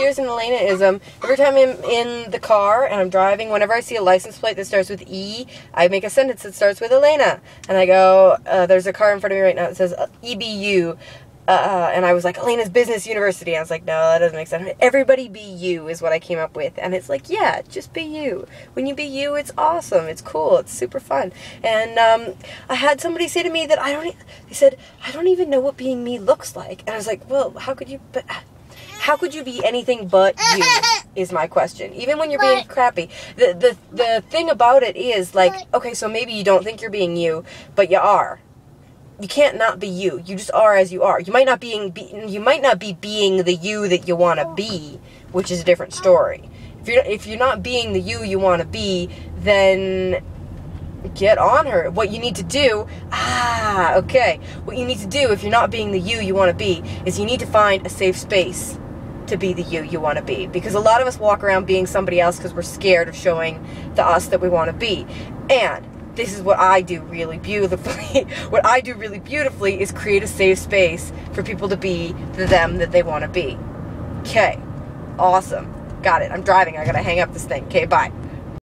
here's an Elenaism. Every time I'm in the car and I'm driving, whenever I see a license plate that starts with E, I make a sentence that starts with Elena. And I go, uh, there's a car in front of me right now that says uh, EBU. Uh, and I was like, Elena's Business University. I was like, no, that doesn't make sense. Everybody be you is what I came up with. And it's like, yeah, just be you. When you be you, it's awesome. It's cool. It's super fun. And um, I had somebody say to me that I don't, they said, I don't even know what being me looks like. And I was like, well, how could you, but how could you be anything but you is my question. Even when you're being crappy. The, the the thing about it is like okay so maybe you don't think you're being you but you are. You can't not be you. You just are as you are. You might not being be, you might not be being the you that you want to be which is a different story. If you're if you're not being the you you want to be then get on her. What you need to do, ah, okay. What you need to do if you're not being the you you want to be is you need to find a safe space to be the you you want to be. Because a lot of us walk around being somebody else because we're scared of showing the us that we want to be. And this is what I do really beautifully. what I do really beautifully is create a safe space for people to be the them that they want to be. Okay. Awesome. Got it. I'm driving. I got to hang up this thing. Okay, bye.